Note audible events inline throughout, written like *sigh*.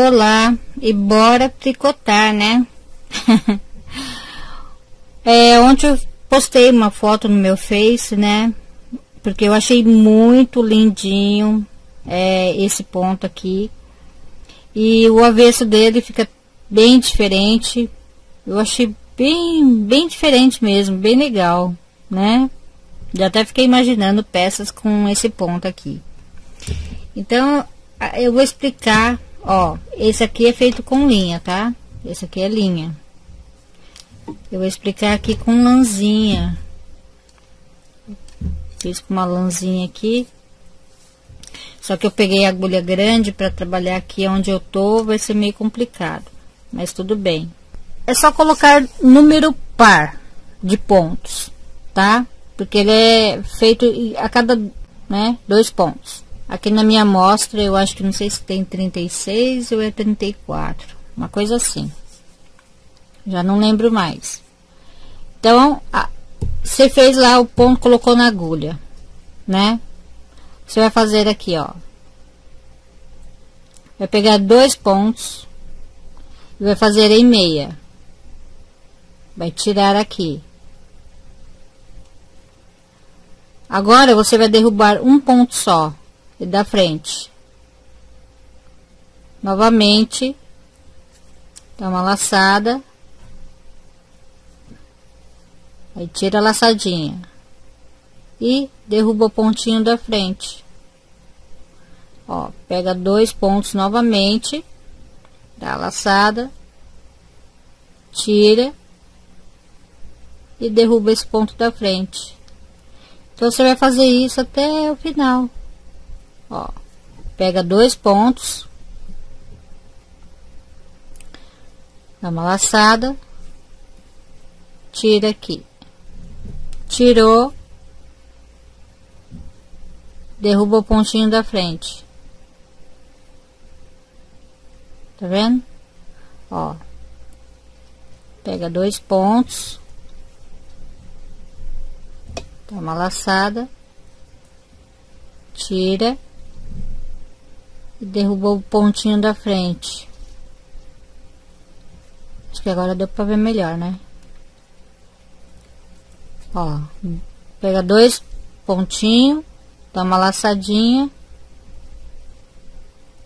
Olá, e bora tricotar, né? *laughs* é, ontem eu postei uma foto no meu Face, né? Porque eu achei muito lindinho é, esse ponto aqui. E o avesso dele fica bem diferente. Eu achei bem, bem diferente mesmo, bem legal, né? Já até fiquei imaginando peças com esse ponto aqui. Então, eu vou explicar Ó, esse aqui é feito com linha, tá? Esse aqui é linha. Eu vou explicar aqui com lãzinha. Fiz com uma lãzinha aqui. Só que eu peguei agulha grande para trabalhar aqui onde eu tô, vai ser meio complicado. Mas tudo bem. É só colocar número par de pontos, tá? Porque ele é feito a cada, né, dois pontos. Aqui na minha amostra, eu acho que não sei se tem 36 ou é 34. Uma coisa assim. Já não lembro mais. Então, você fez lá o ponto, colocou na agulha, né? Você vai fazer aqui, ó. Vai pegar dois pontos e vai fazer em meia. Vai tirar aqui. Agora, você vai derrubar um ponto só e da frente. Novamente, dá uma laçada. Aí tira a laçadinha. E derruba o pontinho da frente. Ó, pega dois pontos novamente. Dá a laçada. Tira. E derruba esse ponto da frente. Então, você vai fazer isso até o final. Ó, pega dois pontos, dá uma laçada, tira aqui, tirou, derruba o pontinho da frente. Tá vendo? Ó, pega dois pontos, dá uma laçada, tira e derrubou o pontinho da frente. Acho que agora deu pra ver melhor, né? Ó, pega dois pontinhos, dá uma laçadinha,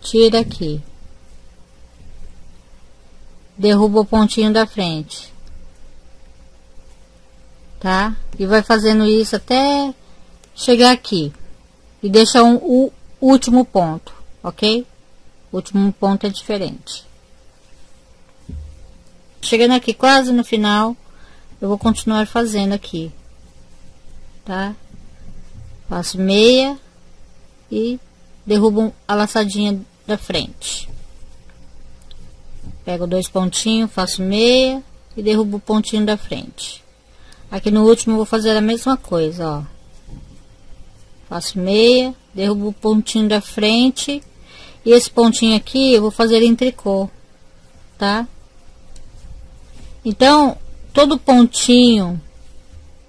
tira aqui. Derruba o pontinho da frente. Tá? E vai fazendo isso até chegar aqui. E deixa um, o último ponto ok? O último ponto é diferente. Chegando aqui quase no final, eu vou continuar fazendo aqui, tá? Faço meia e derrubo a laçadinha da frente. Pego dois pontinhos, faço meia e derrubo o pontinho da frente. Aqui no último vou fazer a mesma coisa, ó. Faço meia, derrubo o pontinho da frente e esse pontinho aqui eu vou fazer em tricô, tá? Então, todo pontinho,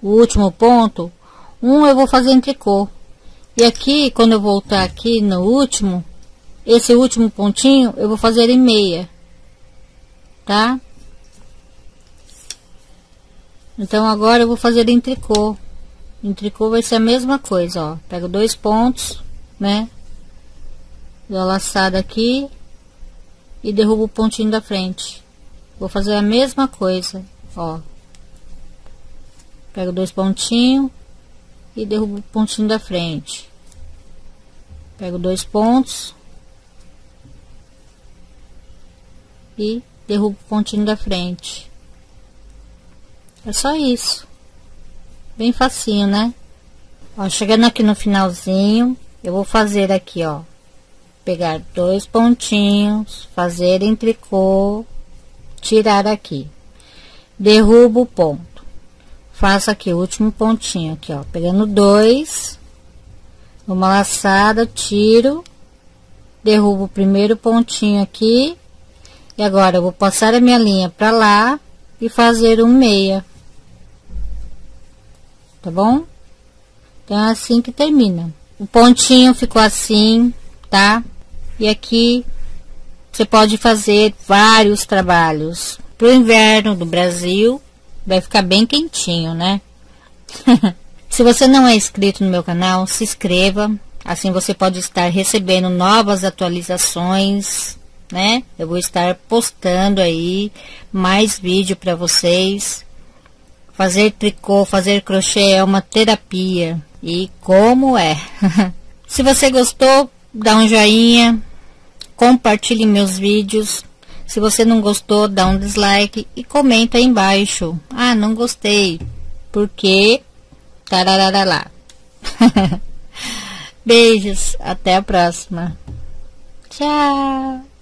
o último ponto, um eu vou fazer em tricô. E aqui, quando eu voltar aqui no último, esse último pontinho eu vou fazer em meia, tá? Então, agora eu vou fazer em tricô. Em tricô vai ser a mesma coisa, ó. Pego dois pontos, né? Dou a laçada aqui e derrubo o pontinho da frente. Vou fazer a mesma coisa, ó. Pego dois pontinhos e derrubo o pontinho da frente. Pego dois pontos e derrubo o pontinho da frente. É só isso. Bem facinho, né? Ó, chegando aqui no finalzinho, eu vou fazer aqui, ó pegar dois pontinhos, fazer em tricô, tirar aqui. Derrubo o ponto. Faço aqui o último pontinho aqui, ó, pegando dois, uma laçada, tiro, derrubo o primeiro pontinho aqui. E agora eu vou passar a minha linha para lá e fazer um meia. Tá bom? Então é assim que termina. O pontinho ficou assim, tá? E aqui você pode fazer vários trabalhos. Para o inverno do Brasil, vai ficar bem quentinho, né? *laughs* Se você não é inscrito no meu canal, se inscreva. Assim você pode estar recebendo novas atualizações, né? Eu vou estar postando aí mais vídeo para vocês. Fazer tricô, fazer crochê é uma terapia. E como é? *laughs* Se você gostou, dá um joinha, compartilhe meus vídeos. Se você não gostou, dá um dislike e comenta aí embaixo. Ah, não gostei. Porque tararará. *laughs* Beijos, até a próxima. Tchau.